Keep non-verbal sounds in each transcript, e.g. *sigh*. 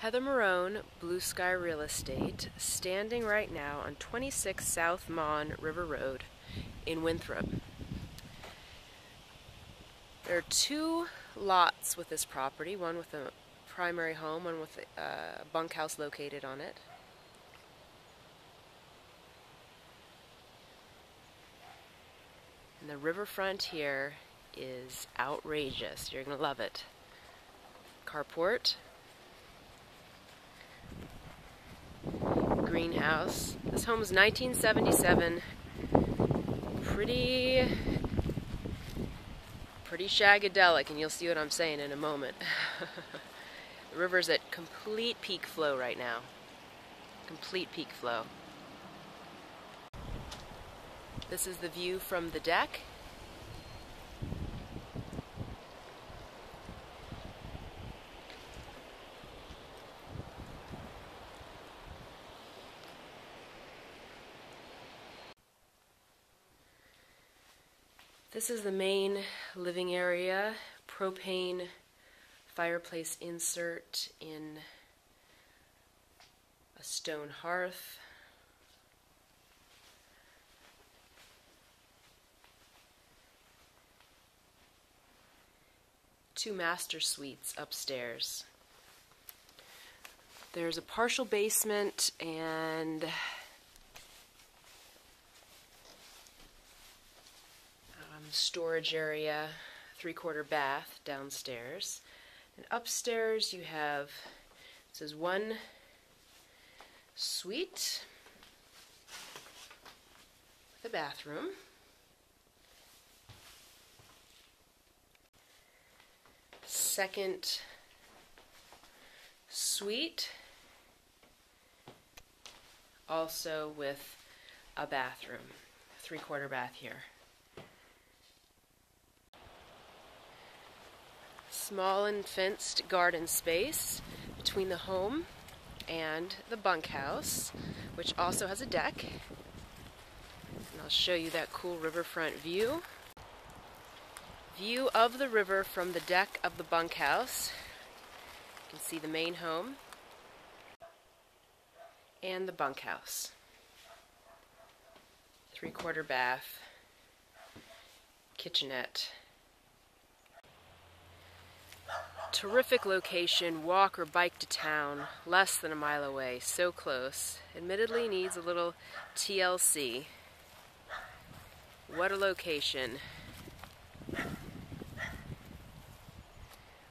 Heather Marrone, Blue Sky Real Estate, standing right now on 26 South Maughan River Road in Winthrop. There are two lots with this property, one with a primary home, one with a uh, bunkhouse located on it. And the riverfront here is outrageous. You're going to love it. Carport. Greenhouse. This home is 1977. Pretty, pretty shagadelic, and you'll see what I'm saying in a moment. *laughs* the river's at complete peak flow right now. Complete peak flow. This is the view from the deck. This is the main living area, propane fireplace insert in a stone hearth. Two master suites upstairs. There's a partial basement and storage area, three-quarter bath downstairs. And upstairs you have, this is one suite with a bathroom. Second suite, also with a bathroom, three-quarter bath here. Small and fenced garden space between the home and the bunkhouse, which also has a deck. And I'll show you that cool riverfront view. View of the river from the deck of the bunkhouse. You can see the main home and the bunkhouse. Three quarter bath, kitchenette, Terrific location, walk or bike to town, less than a mile away, so close. Admittedly needs a little TLC. What a location.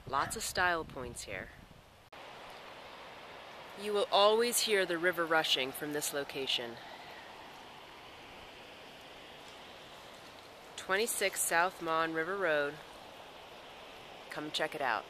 Lots of style points here. You will always hear the river rushing from this location. 26 South Maughan River Road. Come check it out.